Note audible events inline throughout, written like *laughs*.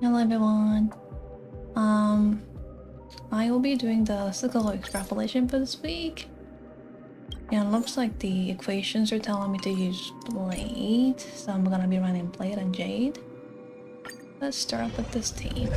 Hello everyone. Um, I will be doing the cyclical extrapolation for this week. Yeah, it looks like the equations are telling me to use Blade, so I'm gonna be running Blade and Jade. Let's start with this team.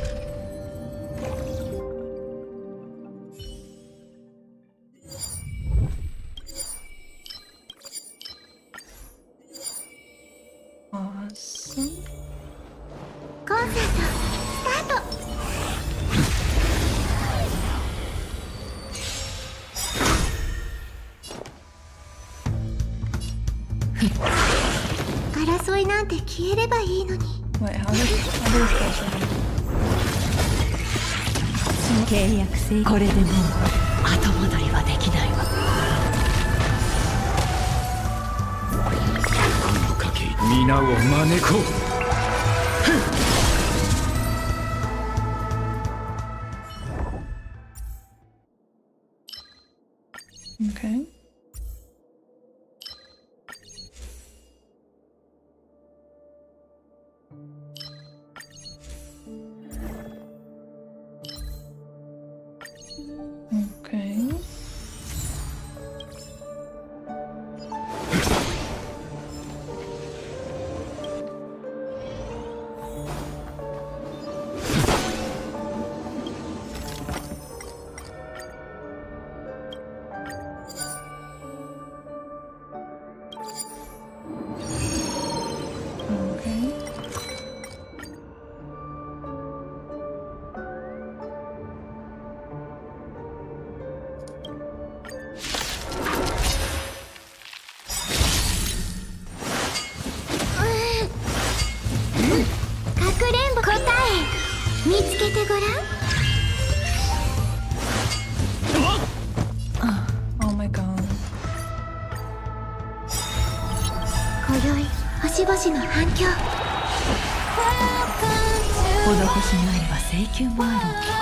これでも星々の反響。施しがあれば請求もあ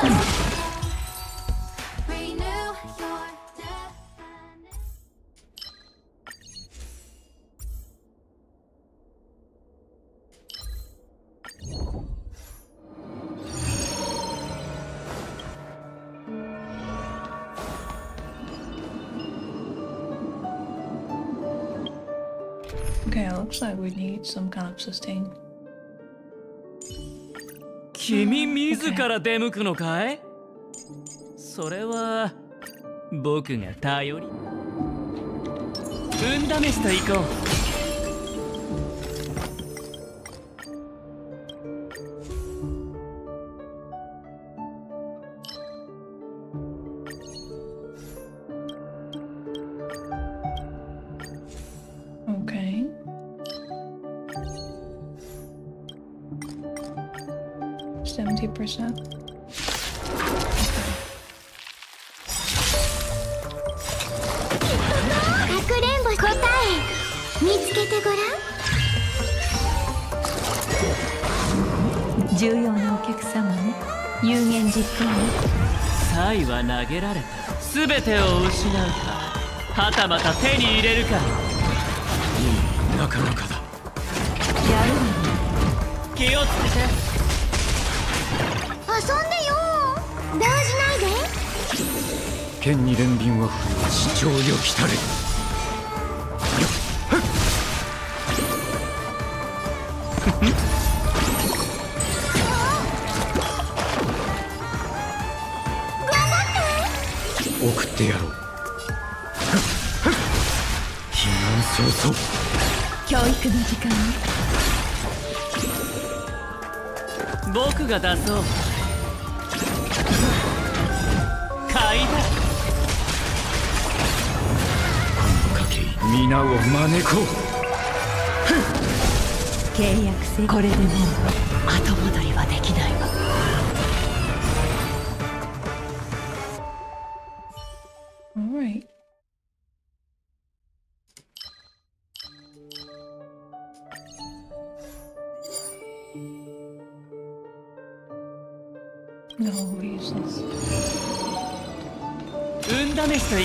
る。Some kind of sustain. 君自ら出向くのかいそれは僕が頼り運試しと行こうはたまた手に入れるか。なかなかだ。やるわね気をつけて。遊んでよ。動じないで。剣に連便は不要市長よ来たれ。送ってやろう避難早々教育の時間。ね僕が出そう。買いだ賭け皆を招こう。契約制これでもう後戻りはできない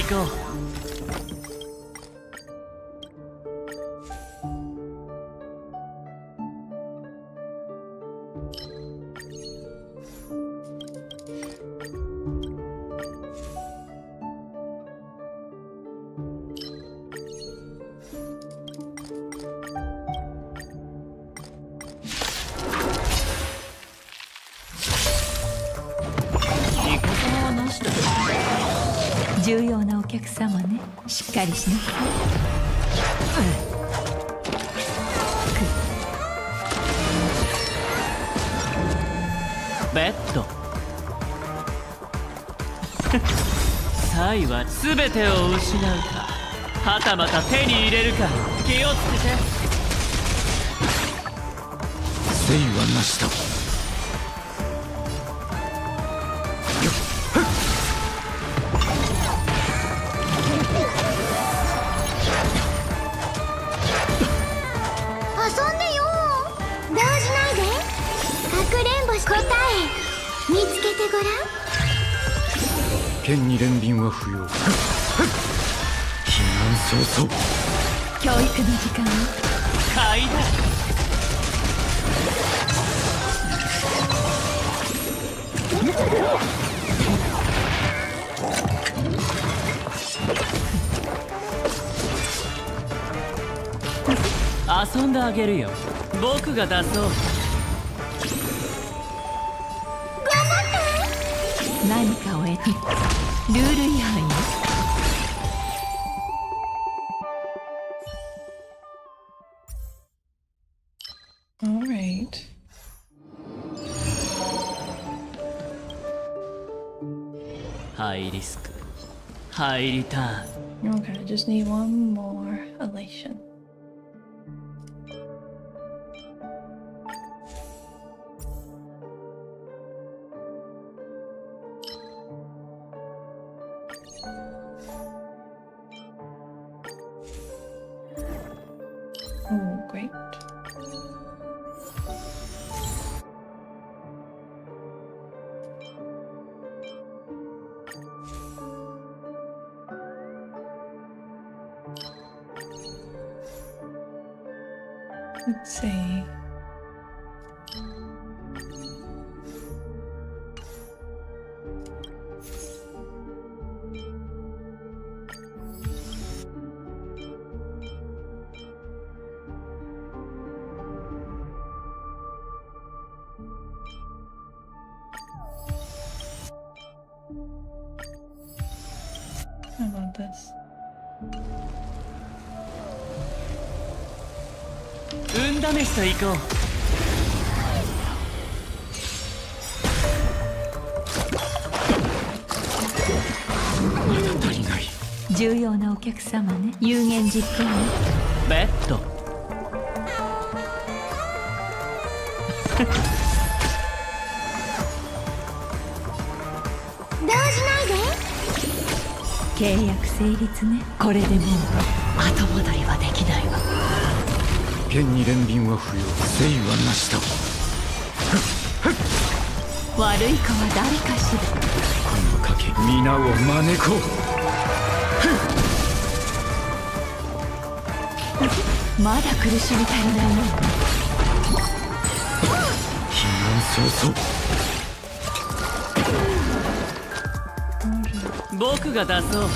試しなさいベッド。*laughs* サイは全てを失うかはたまた手に入れるか気をつけて。誠意はなしだ剣に憐憫は不要。避難早々。教育の時間。よ買いだ遊んであげるよ。僕が出そう。何かルール違反よ Alright. ハイリスクハイリターン Okay, just need one more elation. 運試しと行こ足りない。重要なお客様ね。有言実行ね。うベッド。動じないで。契約成立ね。これでもう後戻りはできないわ剣に憐憫は不要。誠意はなしだ悪い子は誰かしら。この賭け皆を招こまだ苦しみ足りないの？避難早々。僕が出そう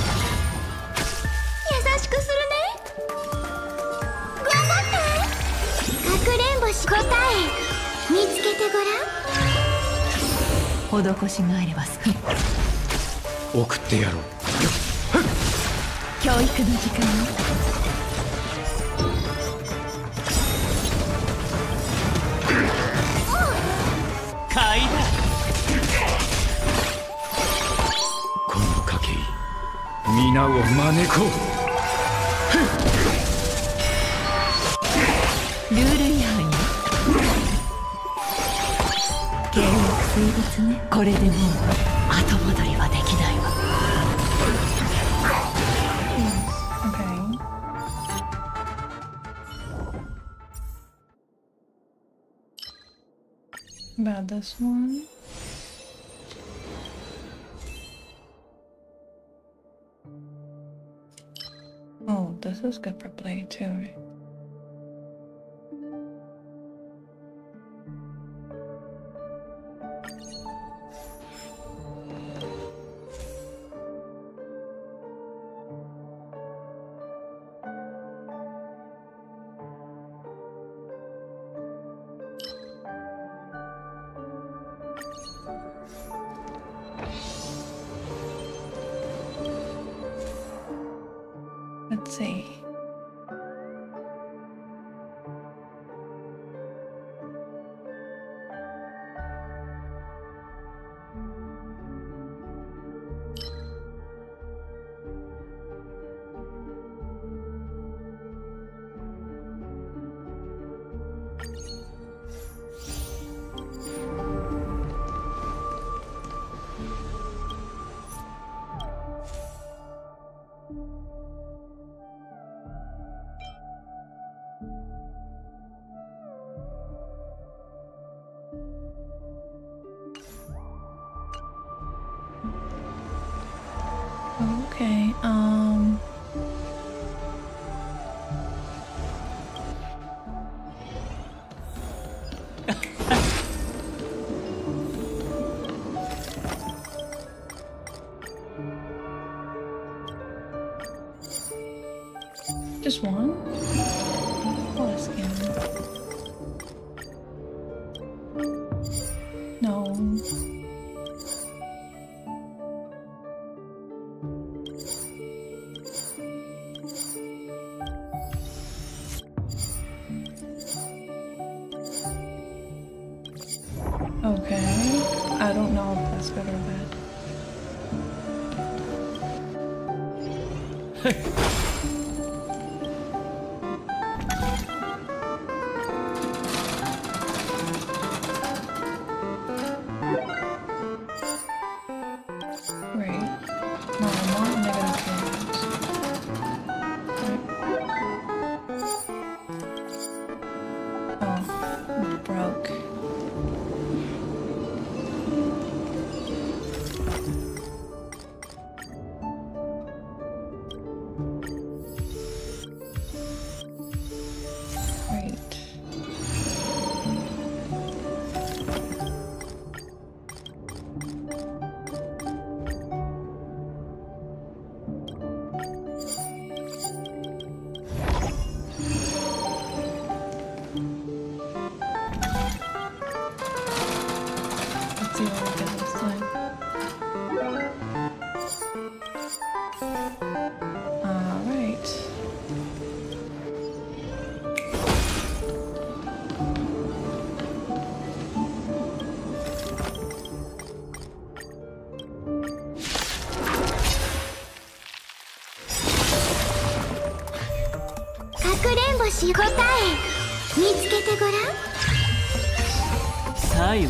答え見つけてごらん。施しがあればすぐ送ってやろう。教育の時間よ買いだこの賭け皆を招こルこれでもう後戻りはできないわ Okay. About this one. Oh, this is good for play too, Okay, um.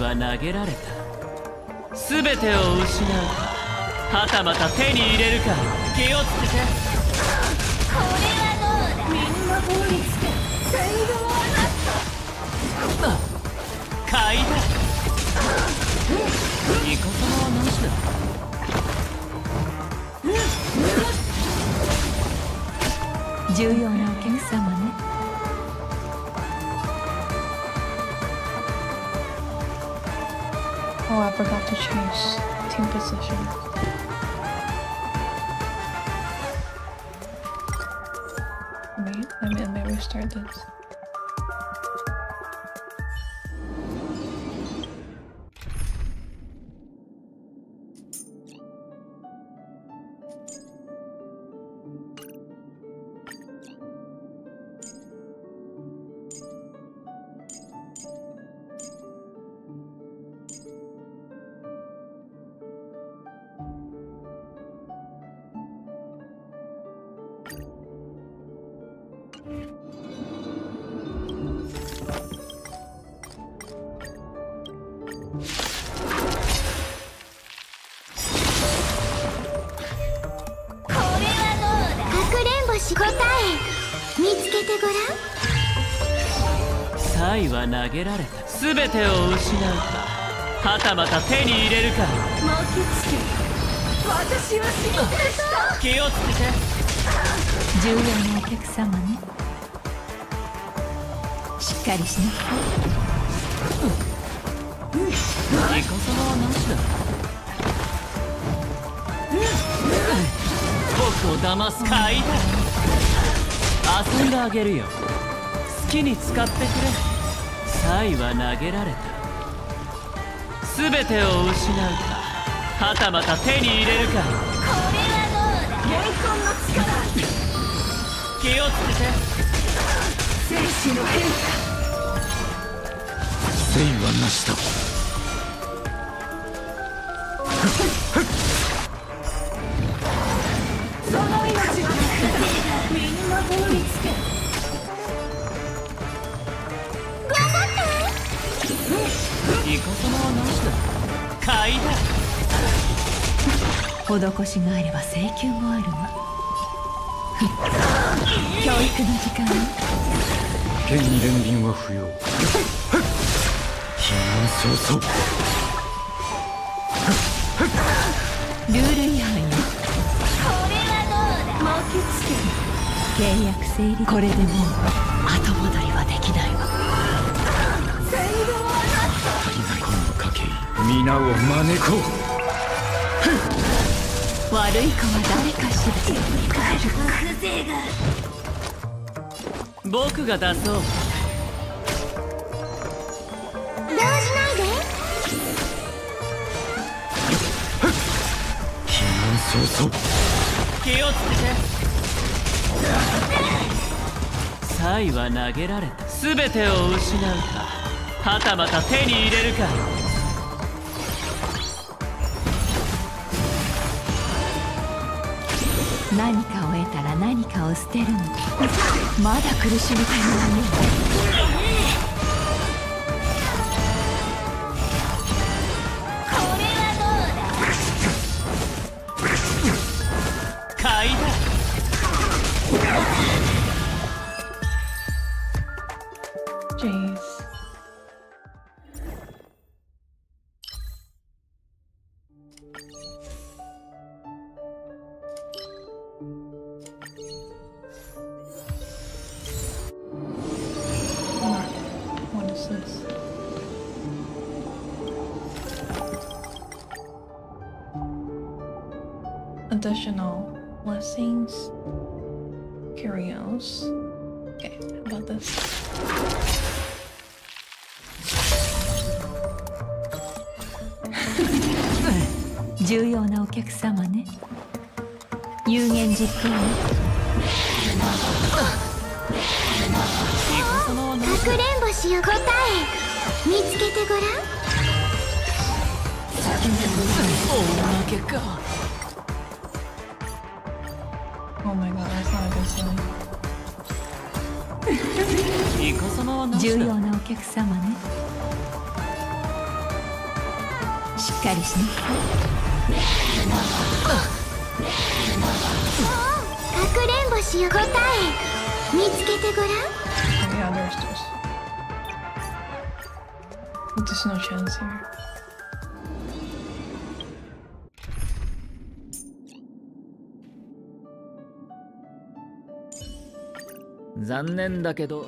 は投げられた。全てを失う。はたまた手に入れるか。気をつけて。これはどうだ。みんな棒につけ先導を買いだ。ニコ様は何しだ重要な Oh, I forgot to change team position. げられた。全てを失うかはたまた手に入れるか。私は死んでした気をつけて。重要なお客様ね。しっかりしな。さいニコ様は何しだ僕を騙すかいだ遊ん。であげるよ好きに使ってくれサイは投げられた。全てを失うかはたまた手に入れるかこれはどうだ気をつけて。生死の変化生はなしだその命はみんな通りつけイカ様はなしだ。買いだ施しがあれば請求もあるわ。教育の時間。よ剣に連輪は不要。避難早々。ルール違反よ。巻きつけ。契約成立。これでもう後戻りはできないわ皆を招こう。悪い子は誰かしら僕が出そう動じないで。避難早々気をつけて。サイは投げられた。全てを失うか。はたまた手に入れるか何かを得たら何かを捨てるのまだ苦しみたいわねくれんぼしよ答え見つけてごらん重要なお客様ね。しっかりしな。かくれんぼしよ答え見つけてごらん Oh, yeah, there's just. There's no chance here. 残念だけど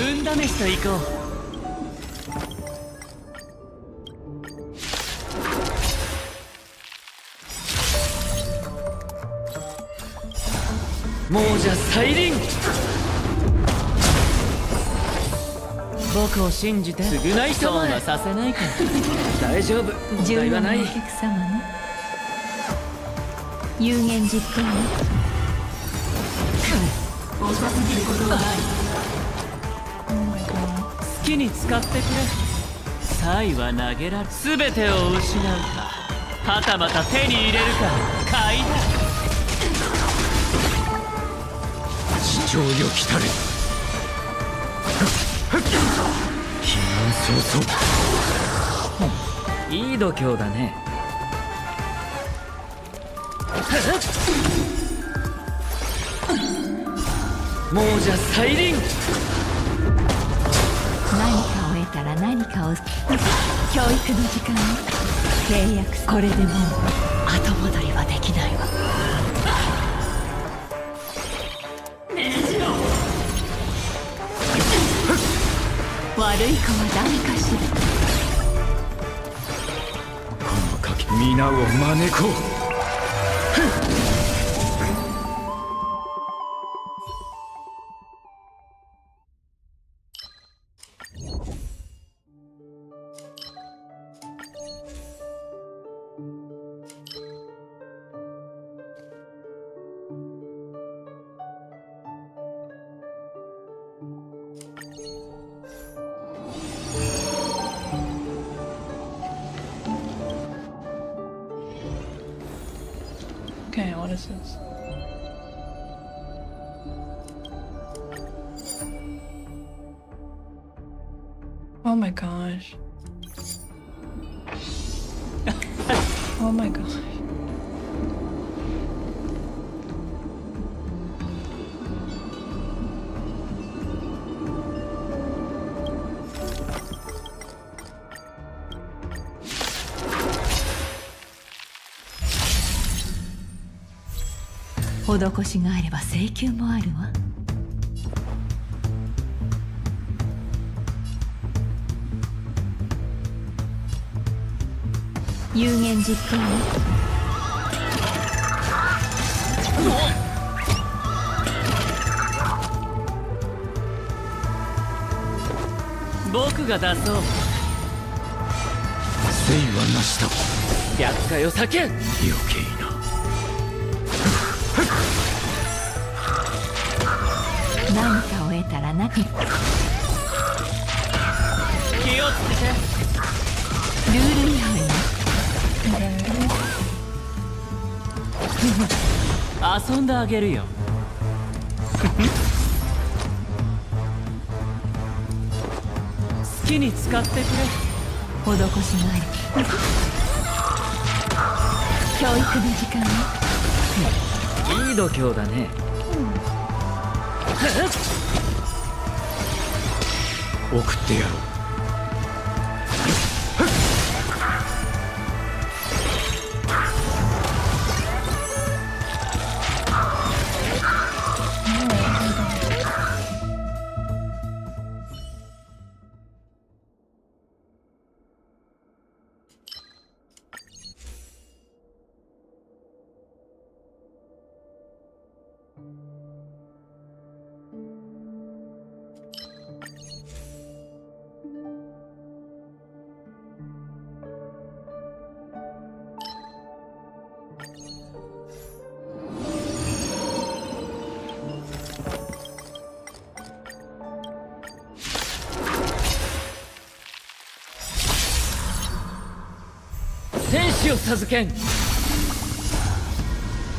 運試しと行こうもうじゃ再臨。僕を信じて。償いそうはさせないから。大丈夫。問題はない。なお客様ね。有言実行ね。Oh my god. 好きに使ってくれ。サイは投げられ全てを失うか。はたまた手に入れるか。買いだ上よ来たれ。避難早々いい度胸だね。もうじゃ再臨。何かを得たら何かを。教育の時間。ね契約これでもう後戻りはできないわ悪い子は誰かしら。この賭け皆を招こう。Oh my gosh. oh my gosh. 施しがあれば請求もあるわ有言実行ね僕が出そう誠意はな。しだ厄介を避けん余計な何かを得たらなくルー気をつけて。ル違反よ遊んであげるよ。好きに使ってくれ。施しがある教育の時間ね。いい度胸だね。送ってやろう授けん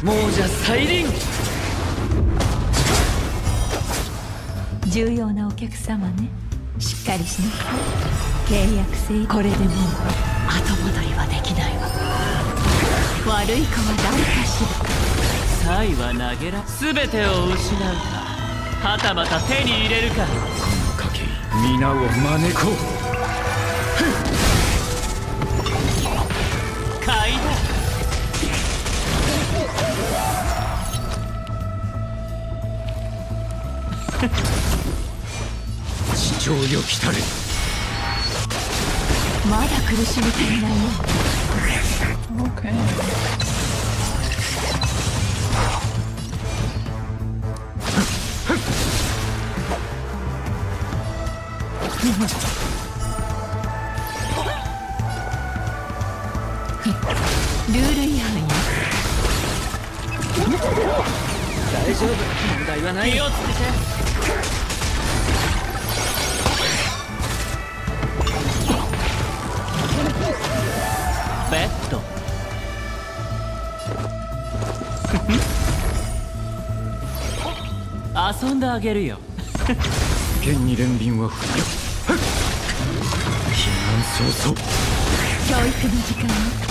亡者再臨重要なお客様ねしっかりしな。さい契約制。これでもう後戻りはできないわ。悪い子は誰かしら。サイは投げら。全てを失うかはたまた手に入れるか。この賭け皆を招こう買いだ地上よ来たれまだ苦しみ足りないよ Okay. ル大丈夫。問題はない気をつけて。ベッド。遊んであげるよ。*laughs* 剣に連便は不要。避難早々教育の時間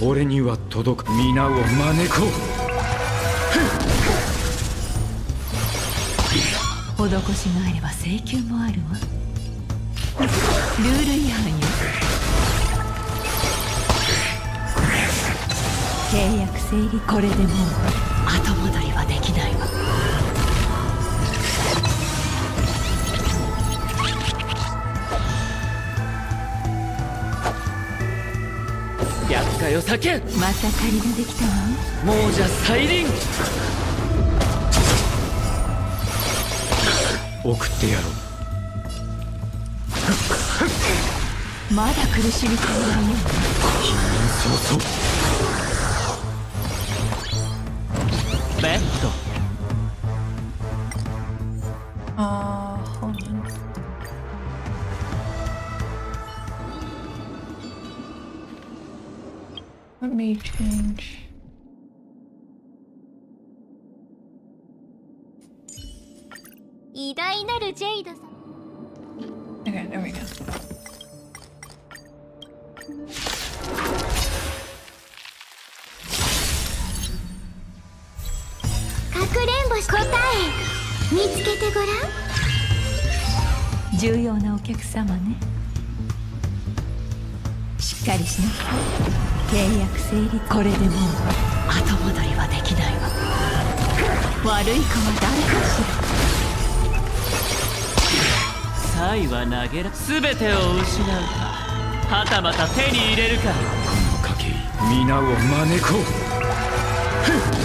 俺には届く皆を招こう。施しがあれば請求もあるわ。ルール違反よ契約成立。これでもう後戻りはできないわ厄介を避けんまた借りができたわね亡者再臨。送ってやろう。まだ苦しみ足りないよ避難早々ベッド様ね。しっかりしな。さい契約成立。これでもう後戻りはできないわ。悪い子は誰かしら。サイは投げら全てを失うか。はたまた手に入れるか。この賭け皆を招こう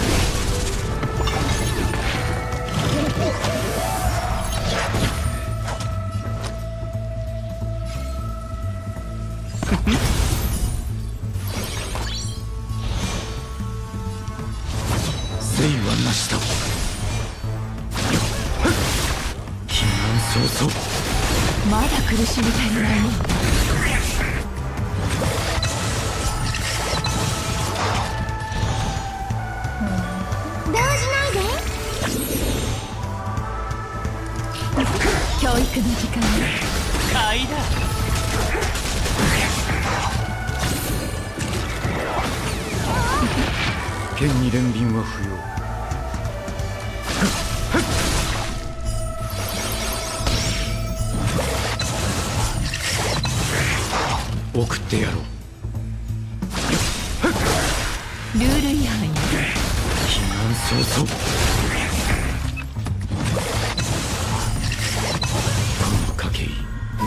苦しみ足りないね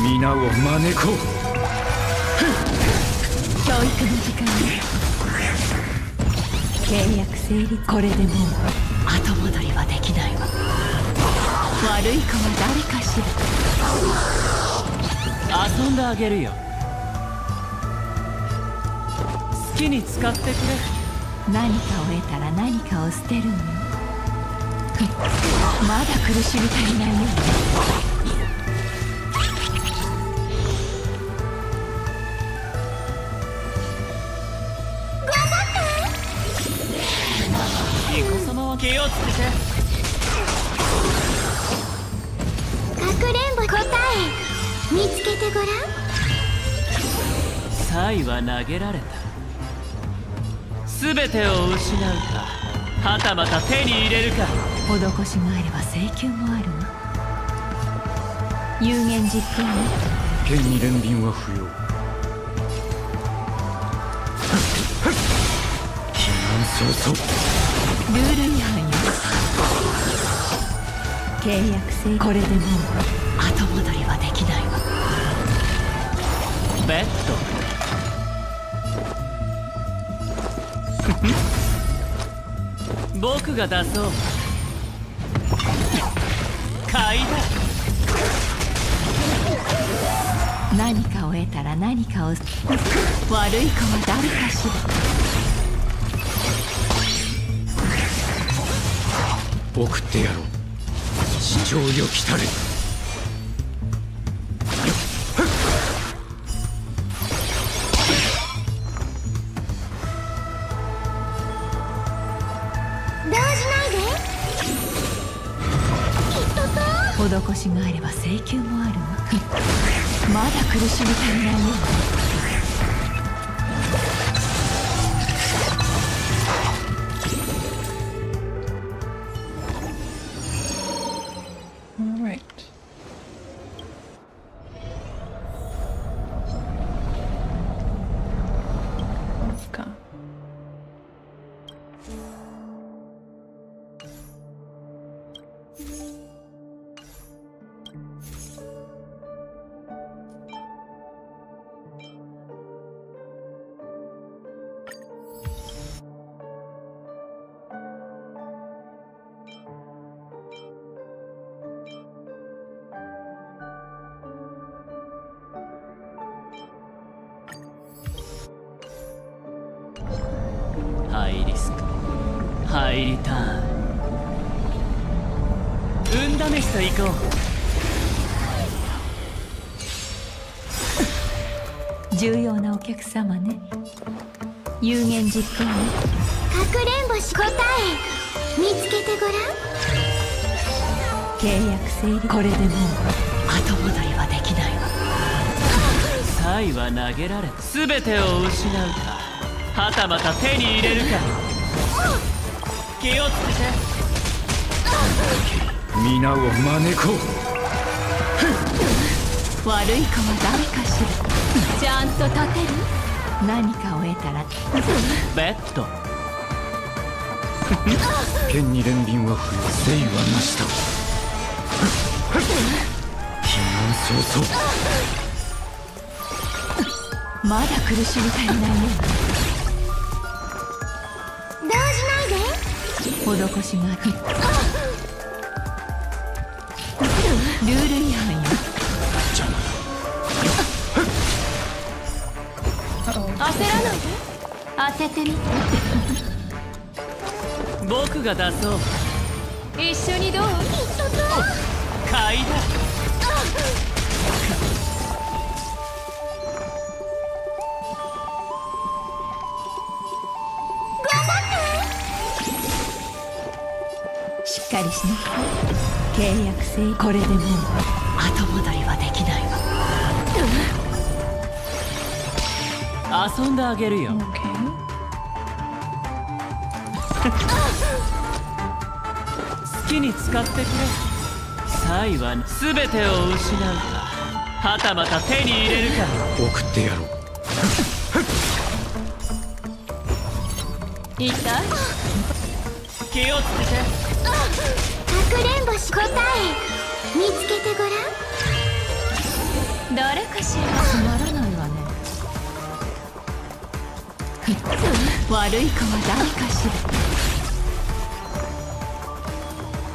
皆を招こう。教育の時間。ね契約成立。これでもう後戻りはできないわ。悪い子は誰かしら。遊んであげるよ。好きに使ってくれ。何かを得たら何かを捨てるの？よ *laughs* まだ苦しみ足りないよ気をつけて。かくれんぼ答え見つけてごらん。サイは投げられた。全てを失うかはたまた手に入れるか。施しがあれば請求もあるわ。有言実行ね。剣に連便は不要。*laughs* 避難早々ルール違反よ。契約成これでもう後戻りはできないわ。ベッド。*laughs* 僕が出そう。買いだ。何かを得たら何かを悪い子は誰かしら送ってやろう。地上よ来たれ。動じないで？*laughs* 施しがあれば請求もあるわまだ苦しみ足りないよハイリスク。ハイリターン。運試しと行こう。重要なお客様ね。有言実行ね。かくれんぼし答え。見つけてごらん。契約成立。これでもう後戻りはできないわ。サイは投げられ全てを失うかはたまた手に入れるか気をつけて。皆を招こう。悪い子は誰かしら。ちゃんと立てる？何かを得たら。ベッド。剣に憐憫は不要誠意はなしだ避難早々まだ苦しみ足りないよ施しがルール違反よ邪魔だ焦らない。で当ててみて僕が出そう一緒にどう買い。だしっかりしな。契約成これでもう後戻りはできないわ。遊んであげるよ。Okay. 好きに使ってくれ。サイは全てを失うか。はたまた手に入れるか。送ってやろう。痛い気をつけてかくれんぼし答え見つけてごらん誰かしらつまらないわ。ね悪い子は誰かしら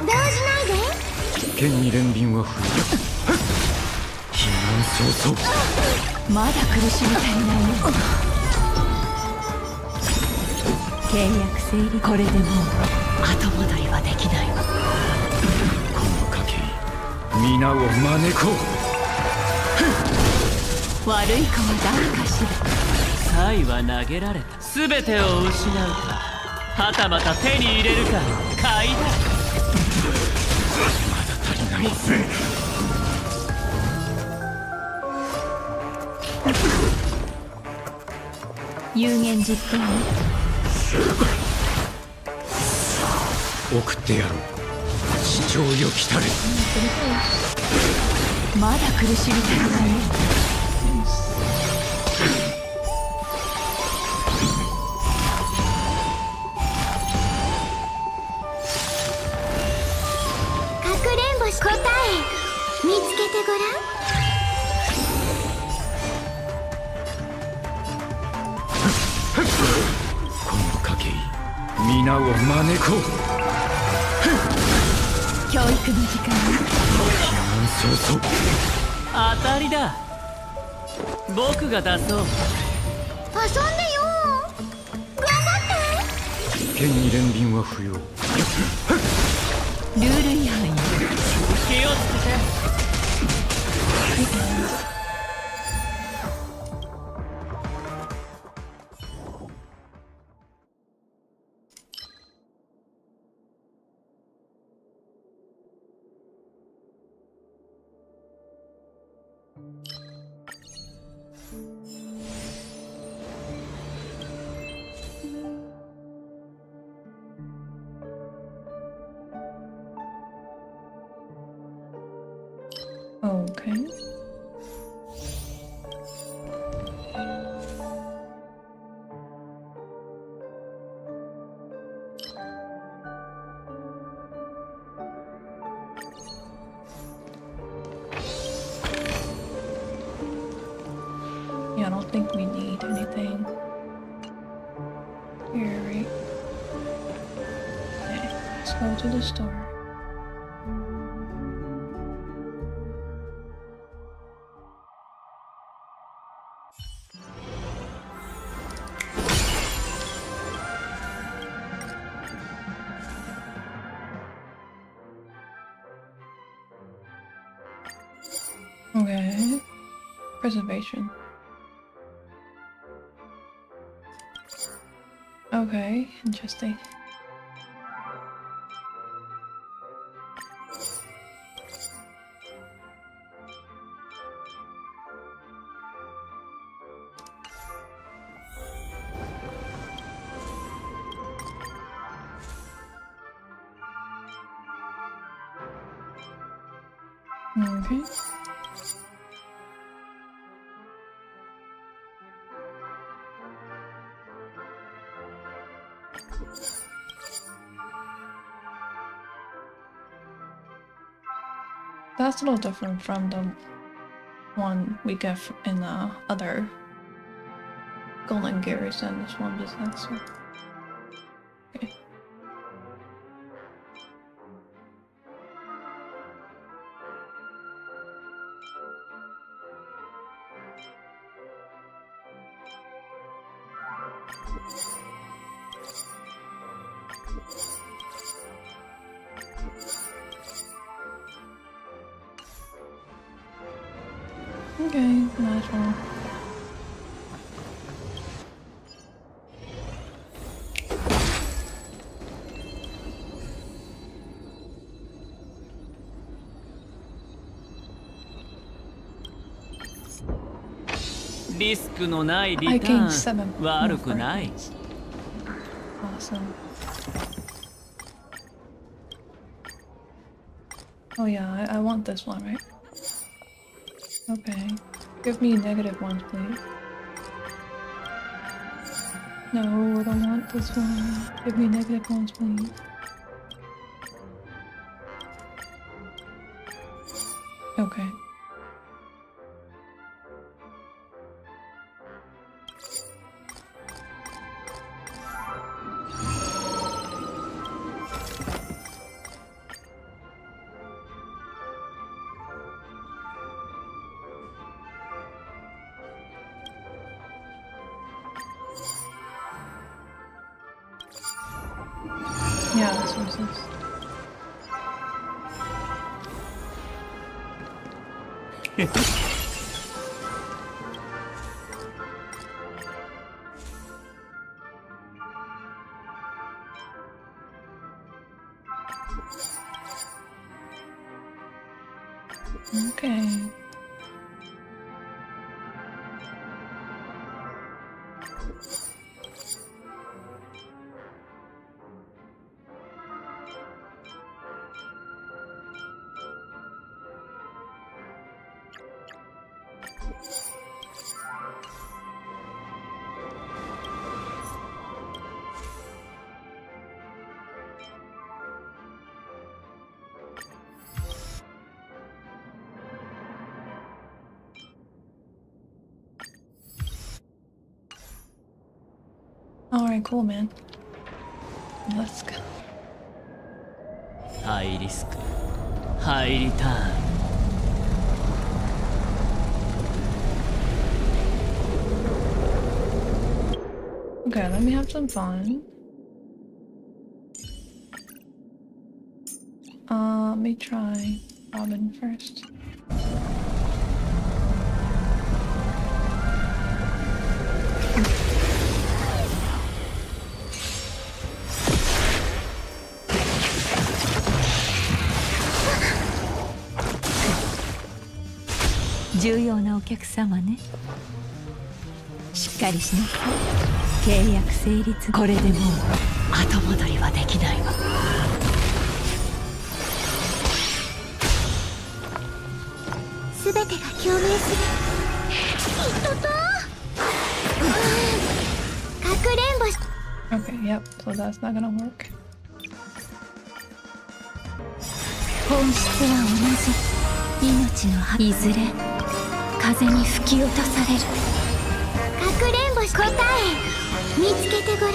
動じないで剣に憐憫は不要避難早々まだ苦しみ足りないよ契約成立これでもう後戻りはできないわ。この賭け皆を招こう。悪い子は誰かしら。サイは投げられた。全てを失うか。はたまた手に入れるか買いだ足りない有言実行ね送ってやろう。市長よ来たれ。まだ苦しみ足りないよかくれんぼし答え見つけてごらん。この賭け皆を招こう教育の時間よ避難早々当たりだ。僕が出そう。遊んでよ。頑張って。剣に憐憫は不要。ルール違反よ。気をつけて Okay. Yeah, I don't think we need anything. Here, right? Okay, let's go to the store. Preservation. Okay, interesting. Okay. That's a little different from the one we get in the other Golden Gears and this one just that's うリスクのないリ I タ gained ー seven. ン悪くない Awesome. Oh yeah, I, I want this one, right? Okay. Give me negative ones, please. No, I don't want this one. Give me negative ones, please. Okay. Alright, cool, man. Let's go. ハイリス Okay, let me have some fun. Uh, let me try Robin first. -重要なお客様ねしっかりしなさい 契約成立これでもう後戻りはできないわ。すべてが共鳴する。きっとと。うんかくれんぼし。Okay, yep, so that's not gonna work. 本質は同じ。命の葉いずれ風に吹き落とされる答え見つけてごらん。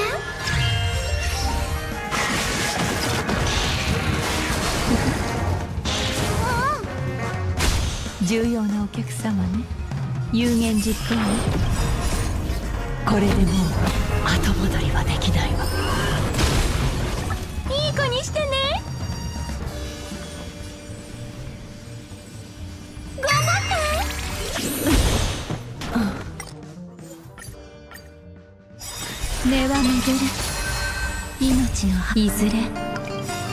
重要なお客様ね。有言実行ね。これでもう後戻りはできないわ。根は巡る。命のいずれ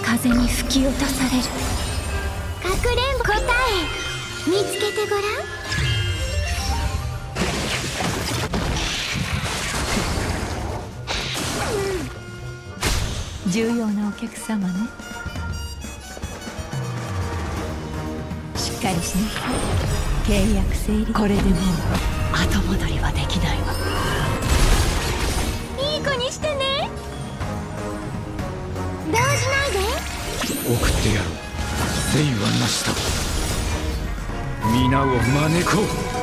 風に吹き落とされる。かくれんぼ答え見つけてごらん。重要なお客様ね。しっかりしな。さい契約成立。これでもう後戻りはできないわ送ってやろう。誠意はなした。皆を招こう。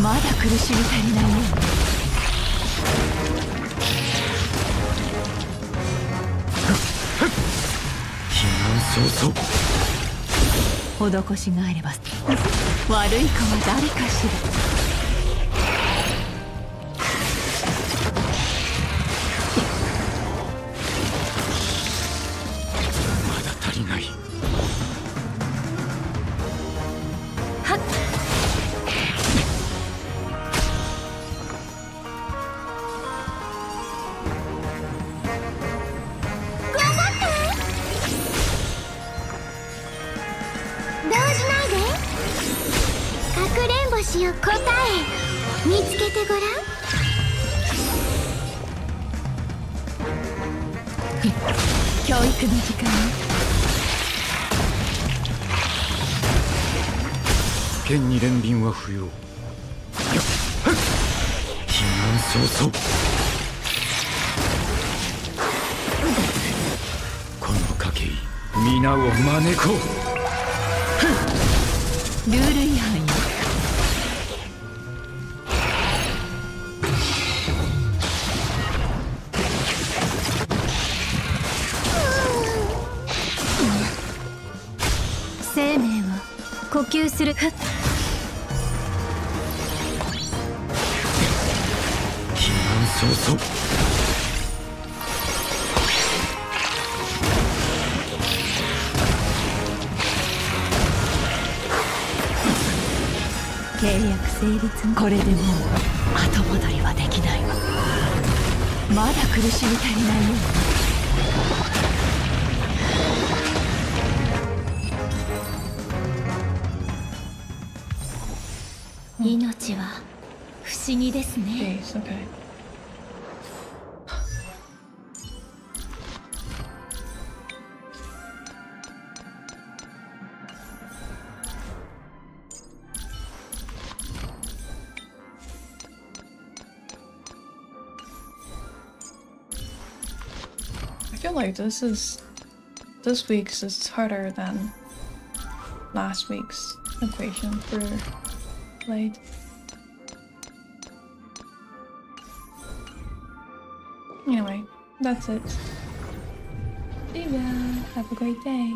まだ苦しみ足りないよ避難早々施しがあれば悪い子は誰かしらを招こうルール違反よ。生命は呼吸する。ふっ。避難早々契約成立これでもう後戻りはできないわ。まだ苦しみ足りないよ。命は不思議ですね。okay. This is this week's is harder than last week's equation for Blade. Anyway, that's it. See ya. Have a great day.